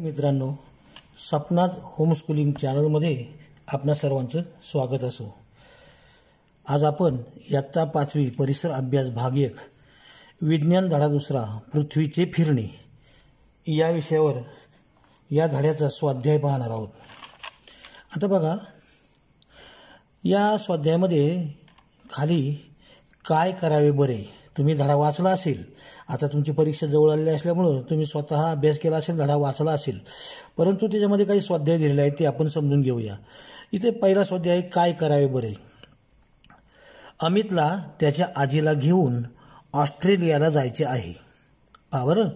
मित्रांनो सपनात होमस्कूलिंग चॅनलमध्ये आपणा सर्वांचं स्वागत असो. आज आपण इयत्ता पाचवी परिसर अभ्यास भाग एक विज्ञान धडा दुसरा पृथ्वीचे फिरणे या विषयावर या धड्याचा स्वाध्याय पाहणार आहोत. आता बघा या स्वाध्यायामध्ये खाली काय करावे बरे? तुम्ही धडा वाचला असेल आता तुमची परीक्षा जवळ आलेली असल्यामुळं तुम्ही स्वतः अभ्यास केला असेल धडा वाचला असेल. परंतु त्याच्यामध्ये काही स्वाध्याय दिलेले आहेत ते आपण समजून घेऊया. इथे पहिला स्वाध्याय आहे, काय करावे बरे? अमितला त्याच्या आजीला घेऊन ऑस्ट्रेलियाला जायचे आहे. पहा बरं.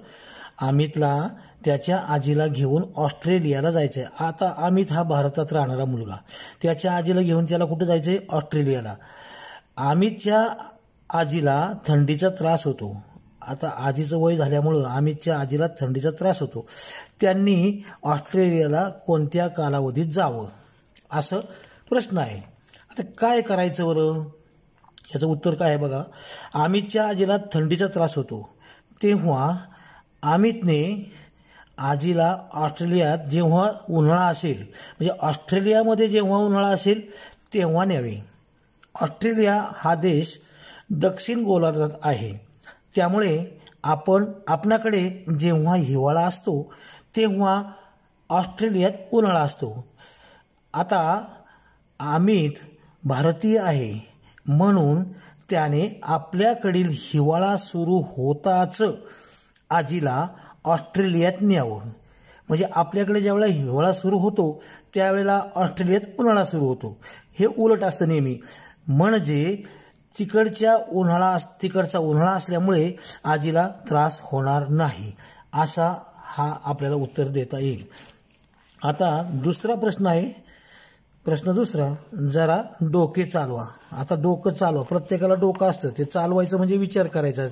अमितला त्याच्या आजीला घेऊन ऑस्ट्रेलियाला जायचं आहे. आता अमित हा भारतात राहणारा मुलगा. त्याच्या आजीला घेऊन त्याला कुठं जायचं आहे ऑस्ट्रेलियाला. अमितच्या आजीला थंडीचा त्रास होतो. आता आजीचं वय झाल्यामुळं अमितच्या आजीला थंडीचा त्रास होतो. त्यांनी ऑस्ट्रेलियाला कोणत्या कालावधीत जावं? असं प्रश्न आहे. आता काय करायचं बरं? याचं उत्तर काय आहे बघा. अमितच्या आजीला थंडीचा त्रास होतो. तेव्हा अमितने आजीला ऑस्ट्रेलियात जेव्हा उन्हाळा असेल म्हणजे ऑस्ट्रेलियामध्ये जेव्हा उन्हाळा असेल तेव्हा न्यावे. ऑस्ट्रेलिया हा देश दक्षिण गोलार्धात आहे. त्यामुळे आपण आपणाकडे जेव्हा हिवाळा असतो तेव्हा ऑस्ट्रेलियात उन्हाळा असतो. आता अमित भारतीय आहे. म्हणून त्याने आपल्याकडील हिवाळा सुरू होताच आजीला ऑस्ट्रेलियात न्यावं. म्हणजे आपल्याकडे ज्यावेळेला हिवाळा सुरू होतो त्यावेळेला ऑस्ट्रेलियात उन्हाळा सुरू होतो. हे उलट असतं नेहमी. म्हणजे तिकडच्या उन्हाळा तिकडचा उन्हाळा असल्यामुळे आजीला त्रास होणार नाही असा हा आपल्याला उत्तर देता येईल. आता दुसरा प्रश्न आहे. प्रश्न दुसरा जरा डोके चालवा. आता डोकं चालवा. प्रत्येकाला डोकं असतं. ते चालवायचं म्हणजे विचार करायचा.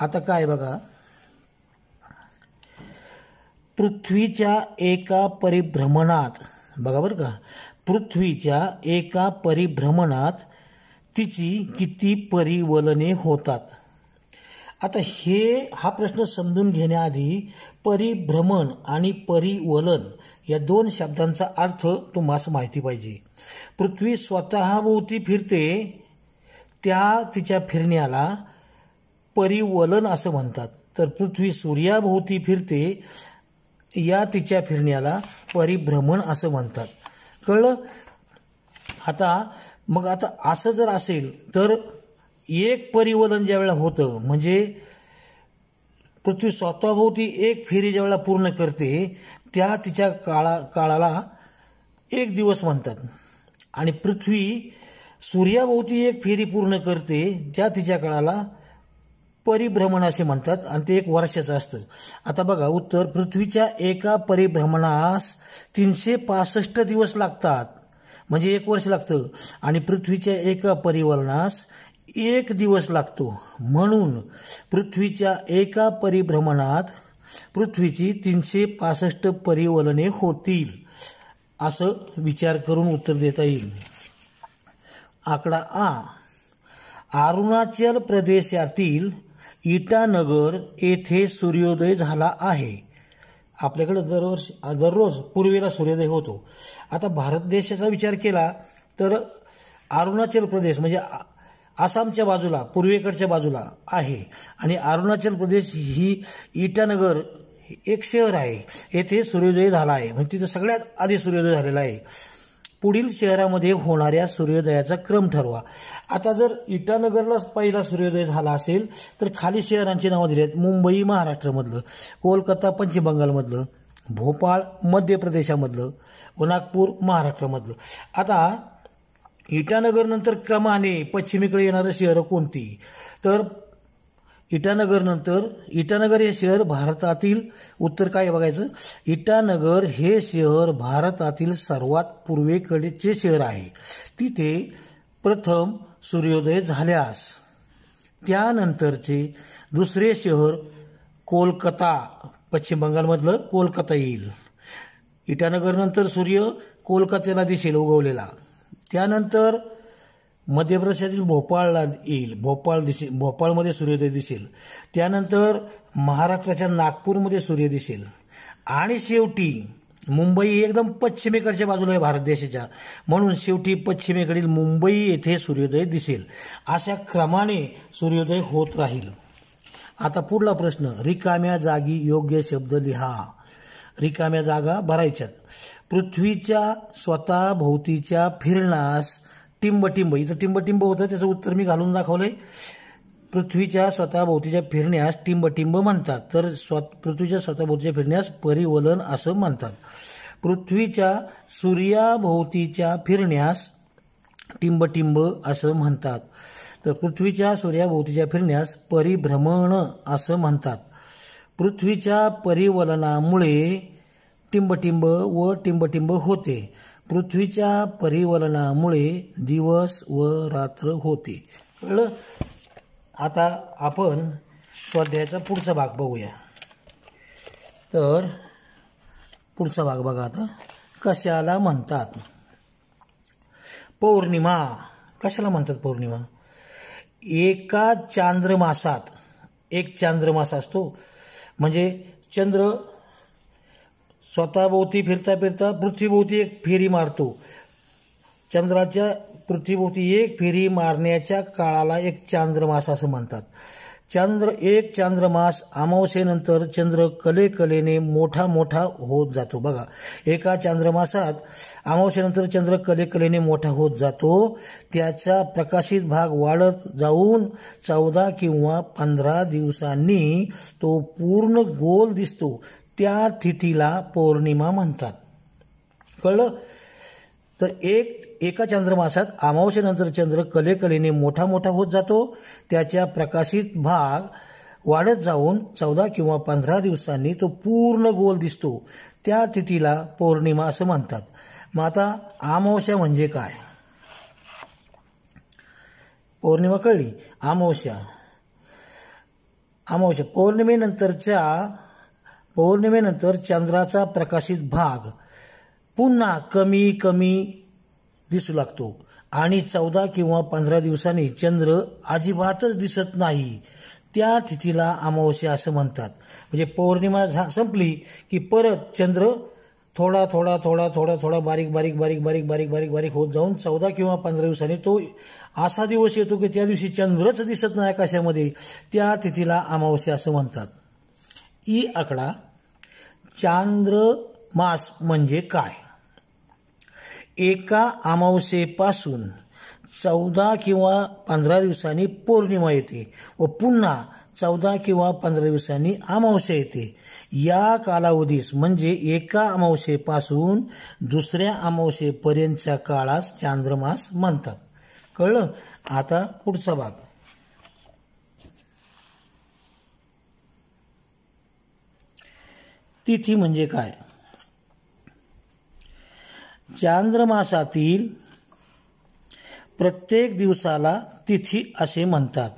आता काय बघा. पृथ्वीच्या एका परिभ्रमणात बघा बरं का. पृथ्वीच्या एका परिभ्रमणात तिची किती परिवलने होतात? आता हे हा प्रश्न समजून घेण्याआधी परिभ्रमण आणि परिवलन या दोन शब्दांचा अर्थ तुम्हाला माहिती पाहिजे. पृथ्वी स्वतःभोवती फिरते त्या तिच्या फिरण्याला परिवलन असं म्हणतात. तर पृथ्वी सूर्याभोवती फिरते या तिच्या फिरण्याला परिभ्रमण असं म्हणतात. कळलं? आता मग आता असं जर असेल तर एक परिवलन ज्या वेळेला होतं म्हणजे पृथ्वी स्वतःभोवती एक फेरी ज्या वेळेला पूर्ण करते त्या तिच्या काळा काळाला एक दिवस म्हणतात. आणि पृथ्वी सूर्याभोवती एक फेरी पूर्ण करते त्या तिच्या काळाला परिभ्रमण असे म्हणतात आणि ते एक वर्षाचं असतं. आता बघा उत्तर पृथ्वीच्या एका परिभ्रमणास तीनशे पासष्ट दिवस लागतात. म्हणजे एक वर्ष लागतं. आणि पृथ्वीच्या एका परिवलनास एक दिवस लागतो. म्हणून पृथ्वीच्या एका परिभ्रमणात पृथ्वीची तीनशे पासष्ट परिवलने होतील असं विचार करून उत्तर देता येईल. आकडा आ. अरुणाचल प्रदेशातील इटानगर येथे सूर्योदय झाला आहे. आपल्याकडे दरवर्षी दररोज पूर्वेला सूर्योदय होतो. आता भारत देशाचा विचार केला तर अरुणाचल प्रदेश म्हणजे आसामच्या बाजूला पूर्वेकडच्या बाजूला आहे. आणि अरुणाचल प्रदेश ही इटानगर एक शहर आहे. येथे सूर्योदय झाला आहे. म्हणजे तिथं सगळ्यात आधी सूर्योदय झालेला आहे. पुढील शहरामध्ये होणाऱ्या सूर्योदयाचा क्रम ठरवा. आता जर इटानगरला पहिला सूर्योदय झाला असेल तर खाली शहरांची नावं दिली आहेत. मुंबई महाराष्ट्रामधलं कोलकाता पश्चिम बंगालमधलं भोपाळ मध्य प्रदेशामधलं व नागपूर महाराष्ट्रामधलं. आता इटानगरनंतर क्रमाने पश्चिमेकडे येणारं शहरं कोणती? तर इटानगरनंतर इटानगर हे शहर भारतातील उत्तर काय बघायचं? इटानगर हे शहर भारतातील सर्वात पूर्वेकडचे शहर आहे. तिथे प्रथम सूर्योदय झाल्यास त्यानंतरचे दुसरे शहर कोलकाता पश्चिम बंगालमधलं कोलकाता येईल. इटानगरनंतर सूर्य कोलकात्याला दिसेल उगवलेला. त्यानंतर मध्य प्रदेशातील भोपाळला येईल. भोपाळ दिसेल भोपाळमध्ये सूर्योदय दिसेल. त्यानंतर महाराष्ट्राच्या नागपूरमध्ये सूर्य दिसेल. आणि शेवटी मुंबई एकदम पश्चिमेकडच्या बाजूला आहे भारत देशाच्या. म्हणून शेवटी पश्चिमेकडील मुंबई येथे सूर्योदय दिसेल. अशा क्रमाने सूर्योदय होत राहील. आता पुढला प्रश्न. रिकाम्या जागी योग्य शब्द लिहा. रिकाम्या जागा भरायच्यात. पृथ्वीच्या स्वतः भोवतीच्या टिंब टिंबटिंब इथं टिंबटिंब होतं त्याचं उत्तर मी घालून दाखवलंय. पृथ्वीच्या स्वतःभोवतीच्या फिरण्यास टिंबटिंब म्हणतात. तर स्व पृथ्वीच्या स्वतःभोवतीच्या फिरण्यास परिवलन असं म्हणतात. पृथ्वीच्या सूर्याभोवतीच्या फिरण्यास टिंबटिंब असं म्हणतात. तर पृथ्वीच्या सूर्याभोवतीच्या फिरण्यास परिभ्रमण असं म्हणतात. पृथ्वीच्या परिवलनामुळे टिंबटिंब व टिंबटिंब होते. पृथ्वीच्या परिवलनामुळे दिवस व रात्र होते. कळलं? आता आपण स्वाध्यायाचा पुढचा भाग बघूया. तर पुढचा भाग बघा आता. कशाला म्हणतात? पौर्णिमा. कशाला म्हणतात पौर्णिमा? एका चांद्रमासात. एक चांद्रमास असतो. म्हणजे चंद्र स्वतःभोवती फिरता फिरता पृथ्वीभोवती एक फेरी मारतो. चंद्राच्या पृथ्वीभोवती एक फेरी मारण्याच्या काळाला एक चांद्रमास असं म्हणतात. चंद्र एक चांद्रमास अमावस्येनंतर चंद्र कले कलेने मोठा मोठा होत जातो. बघा एका चांद्रमासात अमावस्येनंतर चंद्र कले कलेने मोठा होत जातो. त्याचा प्रकाशित भाग वाढत जाऊन चौदा किंवा पंधरा दिवसांनी तो पूर्ण गोल दिसतो. त्या तिथीला पौर्णिमा म्हणतात. कळलं? तर एक एका चंद्रमासात अमावस्येनंतर चंद्र कलेकलेने मोठा मोठा होत जातो. त्याच्या प्रकाशित भाग वाढत जाऊन चौदा किंवा पंधरा दिवसांनी तो पूर्ण गोल दिसतो. त्या तिथीला पौर्णिमा असं म्हणतात. मग आता अमावस्या म्हणजे काय? पौर्णिमा कळली. अमावस्या. अमावस्या. पौर्णिमेनंतरच्या पौर्णिमेनंतर चंद्राचा प्रकाशित भाग पुन्हा कमी कमी दिसू लागतो. आणि चौदा किंवा पंधरा दिवसांनी चंद्र अजिबातच दिसत नाही. त्या तिथीला अमावस्या असं म्हणतात. म्हणजे पौर्णिमा झा संपली की परत चंद्र थोडा थोडा थोडा थोडा थोडा बारीक बारीक बारीक बारीक बारीक बारीक बारीक होत जाऊन चौदा किंवा पंधरा दिवसांनी तो असा दिवस येतो की त्या दिवशी चंद्रच दिसत नाही आकाशामध्ये. त्या तिथीला अमावस्या असं म्हणतात. ई आकडा चांद्रमास म्हणजे काय? एका अमावस्येपासून चौदा किंवा पंधरा दिवसांनी पौर्णिमा येते व पुन्हा चौदा किंवा पंधरा दिवसांनी अमावस्या येते. या कालावधीस म्हणजे एका अमावस्येपासून दुसऱ्या अमावस्येपर्यंतच्या काळास चांद्रमास म्हणतात. कळलं? आता पुढचा भाग. तिथी म्हणजे काय? चांद्रमासातील प्रत्येक दिवसाला तिथी असे म्हणतात.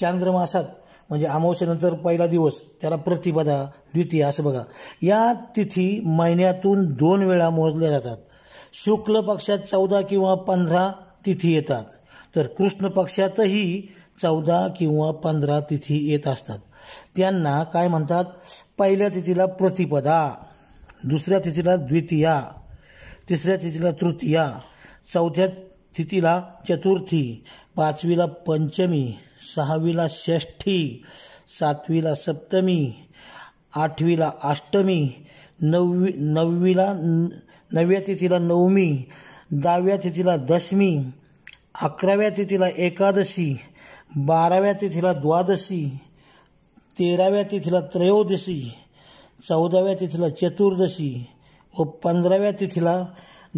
चांद्रमासात म्हणजे अमावस्येनंतर पहिला दिवस त्याला प्रतिपदा द्वितीय असं बघा. या तिथी महिन्यातून दोन वेळा मोजल्या जातात. शुक्ल पक्षात चौदा किंवा पंधरा तिथी येतात. तर कृष्ण पक्षातही चौदा किंवा पंधरा तिथी येत असतात. त्यांना काय म्हणतात? पहिल्या तिथीला प्रतिपदा दुसऱ्या तिथीला द्वितीया तिसऱ्या तिथीला तृतीया चौथ्या तिथीला चतुर्थी पाचवीला पंचमी सहावीला षष्ठी सातवीला सप्तमी आठवीला अष्टमी नववी नववीला नवव्या तिथीला नवमी दहाव्या तिथीला दशमी अकराव्या तिथीला एकादशी बाराव्या तिथीला द्वादशी तेराव्या तिथीला त्रयोदशी चौदाव्या तिथीला चतुर्दशी व पंधराव्या तिथीला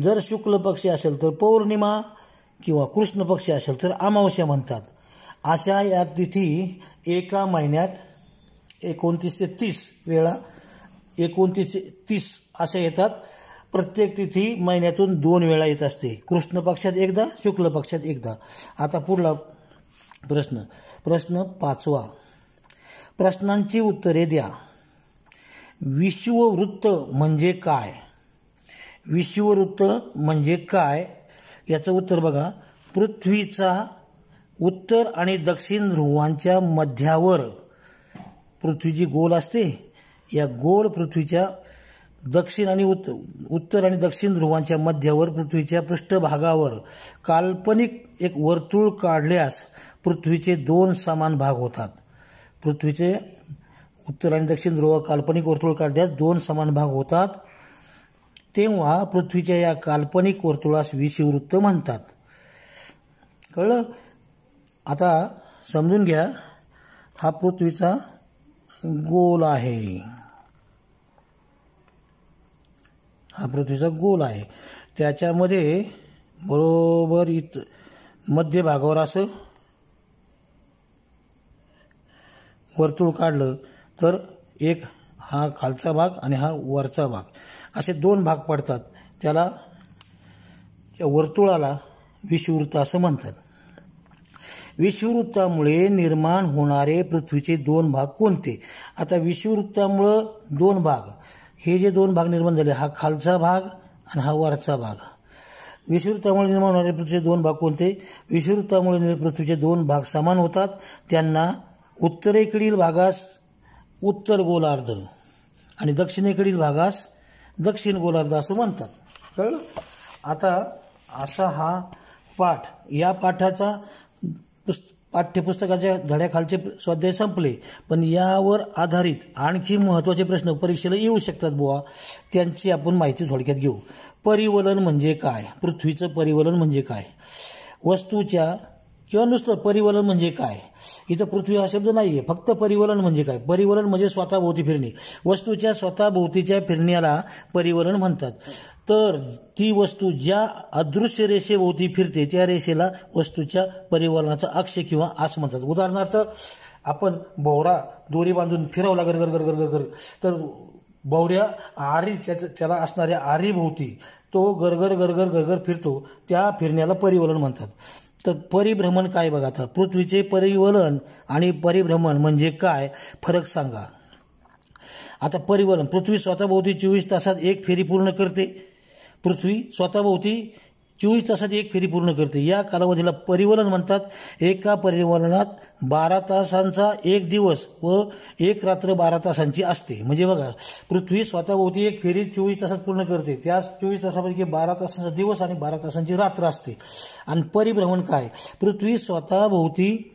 जर शुक्ल पक्षी असेल तर पौर्णिमा किंवा कृष्ण पक्षी असेल तर अमावस्या म्हणतात. अशा या तिथी एका महिन्यात एकोणतीस ते तीस वेळा एकोणतीस ते तीस अशा येतात. प्रत्येक तिथी महिन्यातून दोन वेळा येत असते. कृष्ण पक्षात एकदा शुक्ल पक्षात एकदा. आता पुढला प्रश्न. प्रश्न पाचवा. प्रश्नांची उत्तरे द्या. विश्ववृत्त म्हणजे काय? विश्ववृत्त म्हणजे काय? याचं उत्तर बघा. पृथ्वीचा उत्तर आणि दक्षिण ध्रुवांच्या मध्यावर. पृथ्वी जी गोल असते. या गोल पृथ्वीच्या दक्षिण आणि उत उत्तर आणि दक्षिण ध्रुवांच्या मध्यावर पृथ्वीच्या पृष्ठभागावर. काल्पनिक एक वर्तुळ काढल्यास पृथ्वीचे दोन समान भाग होतात. पृथ्वीचे उत्तर आणि दक्षिण ध्रुव काल्पनिक वर्तुळ काढल्यास दोन समान भाग होतात. तेव्हा पृथ्वीच्या या काल्पनिक वर्तुळास विषुववृत्त म्हणतात. कळलं? आता समजून घ्या. हा पृथ्वीचा गोल आहे. हा पृथ्वीचा गोल आहे. त्याच्यामध्ये बरोबर इत मध्यभागावर असं वर्तुळ काढलं तर एक हा खालचा भाग आणि हा वरचा भाग. असे दोन भाग पडतात. त्याला त्या वर्तुळाला विषवृत्त असं म्हणतात. विषवृत्तामुळे निर्माण होणारे पृथ्वीचे दोन भाग कोणते? आता विषवृत्तामुळं दोन भाग. हे जे दोन भाग निर्माण झाले हा खालचा भाग आणि हा वरचा भाग. विषवृत्तामुळे निर्माण होणारे पृथ्वीचे दोन भाग कोणते? विषवृत्तामुळे पृथ्वीचे दोन भाग समान होतात. त्यांना उत्तरेकडील भागास उत्तर गोलार्ध आणि दक्षिणेकडील भागास दक्षिण गोलार्ध असं म्हणतात. कळलं? आता असा हा पाठ या पाठाचा पुस्त पाठ्यपुस्तकाच्या धड्याखालचे स्वाध्याय संपले पण यावर आधारित आणखी महत्त्वाचे प्रश्न परीक्षेला येऊ शकतात बुवा त्यांची आपण माहिती थोडक्यात घेऊ. परिवलन म्हणजे काय? पृथ्वीचं परिवलन म्हणजे काय? वस्तूच्या किंवा नुसतं परिवलन म्हणजे काय? इथं पृथ्वी हा शब्द नाही आहे फक्त परिवलन म्हणजे काय? परिवलन म्हणजे स्वतःभोवती फिरणे. वस्तूच्या स्वतःभोवतीच्या फिरण्याला परिवलन म्हणतात. तर ती वस्तू ज्या अदृश्य रेषेभोवती फिरते त्या रेषेला वस्तूच्या परिवलनाचा अक्ष किंवा आस म्हणतात. उदाहरणार्थ आपण भोवरा दोरी बांधून फिरवला गर गर गर गर गर गर. तर भोवऱ्या आरी त्याचं त्याला असणाऱ्या आरीभोवती तो गरगर गरगर गरगर फिरतो त्या फिरण्याला परिवलन म्हणतात. तर परिभ्रमण काय बघा आता? पृथ्वीचे परिवलन आणि परिभ्रमण म्हणजे काय? फरक सांगा. आता परिवलन पृथ्वी स्वतःभोवती चोवीस तासात एक फेरी पूर्ण करते. पृथ्वी स्वतःभोवती चोवीस तासात एक फेरी पूर्ण करते. या कालावधीला परिवलन म्हणतात एका परिवलनात बारा तासांचा एक दिवस व एक रात्र बारा तासांची असते. म्हणजे बघा पृथ्वी स्वतःभोवती एक फेरी चोवीस तासात पूर्ण करते. त्या चोवीस तासापैकी बारा तासांचा दिवस आणि बारा तासांची रात्र असते. आणि परिभ्रमण काय? पृथ्वी स्वतःभोवती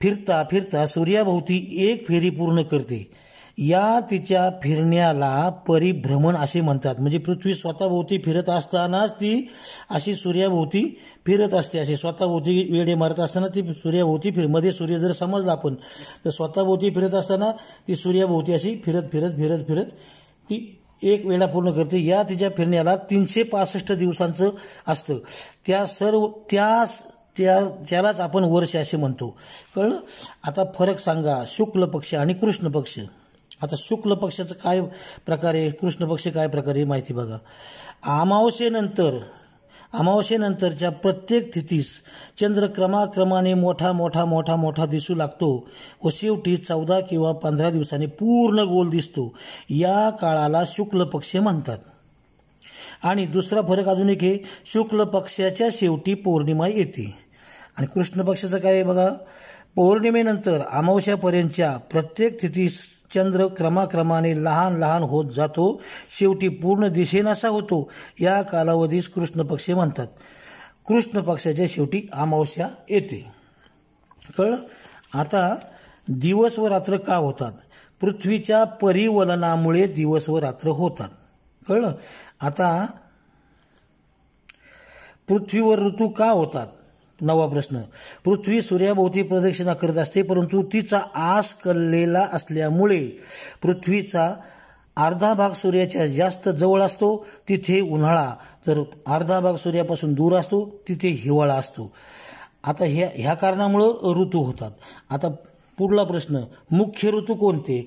फिरता फिरता सूर्याभोवती एक फेरी पूर्ण करते. या तिच्या फिरण्याला परिभ्रमण असे म्हणतात. म्हणजे पृथ्वी स्वतःभोवती फिरत असतानाच ती अशी सूर्याभोवती फिरत असते. अशी स्वतःभोवती वेडे मारत असताना ती सूर्याभोवती फिरमध्ये सूर्य जर समजला आपण तर स्वतःभोवती फिरत असताना ती सूर्याभोवती अशी फिरत फिरत फिरत फिरत ती एक वेळा पूर्ण करते. या तिच्या फिरण्याला तीनशे पासष्ट दिवसांचं असतं. त्या सर्व त्या त्या त्यालाच आपण वर्ष असे म्हणतो. कळलं? आता फरक सांगा. शुक्ल पक्ष आणि कृष्ण पक्ष. आता शुक्ल पक्षाचं काय प्रकारे कृष्ण पक्ष काय प्रकारे माहिती बघा. अमावस्येनंतर अमावस्येनंतरच्या प्रत्येक तिथीस चंद्र क्रमाक्रमाने मोठा मोठा मोठा मोठा दिसू लागतो व शेवटी चौदा किंवा पंधरा दिवसांनी पूर्ण गोल दिसतो. या काळाला शुक्ल पक्ष म्हणतात. आणि दुसरा फरक अजून एक आहे शुक्ल पक्षाच्या शेवटी पौर्णिमा येते. आणि कृष्ण पक्षाचं काय आहे बघा पौर्णिमेनंतर अमावस्यापर्यंतच्या प्रत्येक तिथीस चंद्र क्रमाक्रमाने लहान लहान होत जातो. शेवटी पूर्ण दिशेनासा होतो. या कालावधीस कृष्ण पक्ष म्हणतात. कृष्ण पक्षाच्या शेवटी अमावस्या येते. कळलं? आता दिवस व रात्र का होतात? पृथ्वीच्या परिवलनामुळे दिवस व रात्र होतात. कळलं? आता पृथ्वीवर ऋतू का होतात? नवा प्रश्न. पृथ्वी सूर्याभोवती प्रदक्षिणा करत असते परंतु तिचा आस कललेला असल्यामुळे पृथ्वीचा अर्धा भाग सूर्याच्या जास्त जवळ असतो तिथे उन्हाळा. तर अर्धा भाग सूर्यापासून दूर असतो तिथे हिवाळा असतो. आता ह्या ह्या कारणामुळं ऋतू होतात. आता पुढला प्रश्न मुख्य ऋतू कोणते?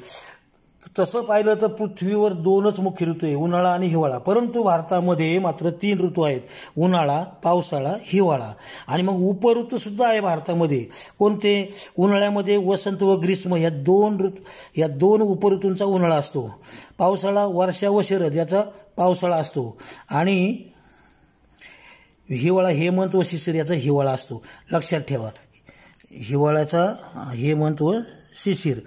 तसं पाहिलं तर पृथ्वीवर दोनच मुख्य ऋतू आहे उन्हाळा आणि हिवाळा. परंतु भारतामध्ये मात्र तीन ऋतू आहेत उन्हाळा पावसाळा हिवाळा. आणि मग उपऋतूसुद्धा आहे भारतामध्ये. कोणते? उन्हाळ्यामध्ये वसंत व ग्रीष्म या दोन ऋतू या दोन उपऋतूंचा उन्हाळा असतो. पावसाळा वर्षा व शरद याचा पावसाळा असतो. आणि हिवाळा हेमंत व शिशिर याचा हिवाळा असतो. लक्षात ठेवा. हिवाळ्याचा हेमंत व शिशिर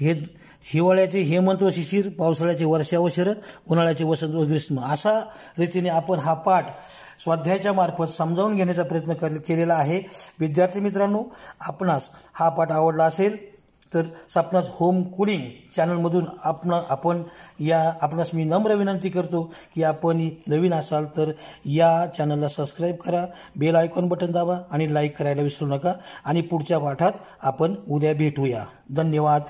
हे हिवाळ्याचे हेमंत व शिशिर पावसाळ्याचे वर्षा व शरद उन्हाळ्याचे वसंत व ग्रीष्म अशा रीतीने आपण हा पाठ स्वाध्यायाच्या मार्फत समजावून घेण्याचा प्रयत्न कर- केलेला आहे. विद्यार्थी मित्रांनो आपणास हा पाठ आवडला असेल तर सपनाच होम कुलिंग चॅनलमधून आपण आपण या आपणास मी नम्र विनंती करतो की आपण नवीन असाल तर या चॅनलला सबस्क्राईब करा बेल आयकॉन बटन दाबा आणि लाईक करायला विसरू नका. आणि पुढच्या पाठात आपण उद्या भेटूया. धन्यवाद.